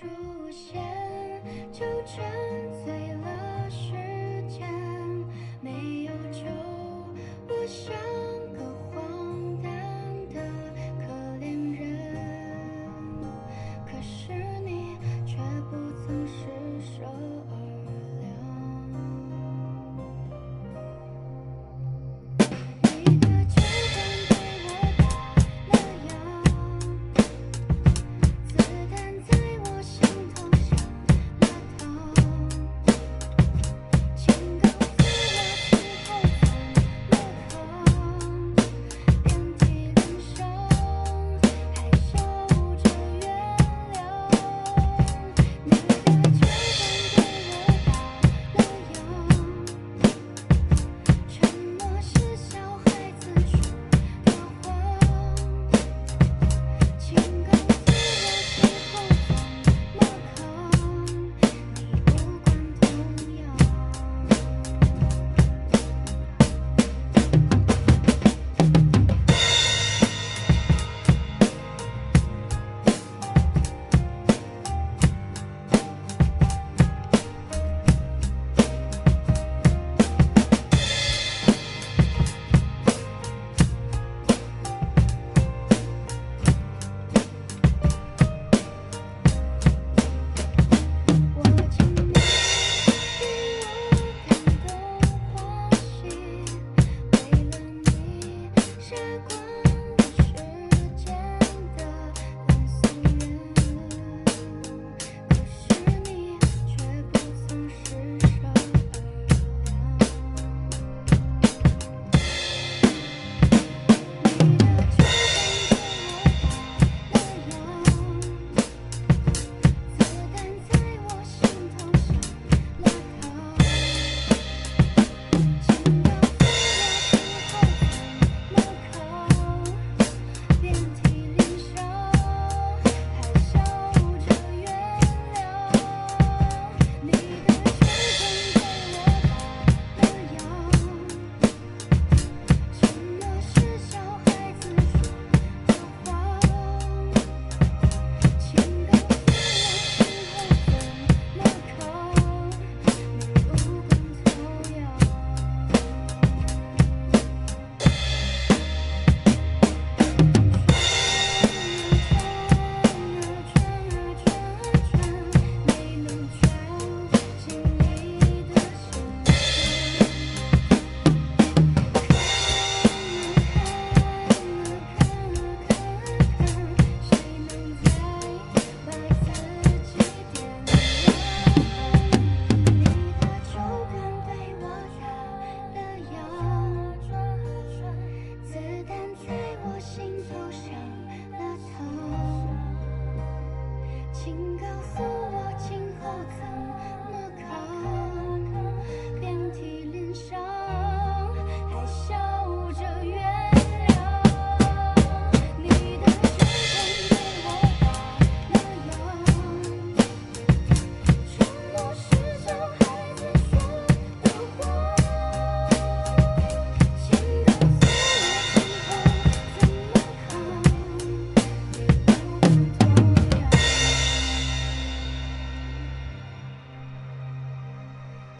出现，就这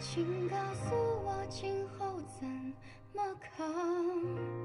请告诉我今后怎么扛。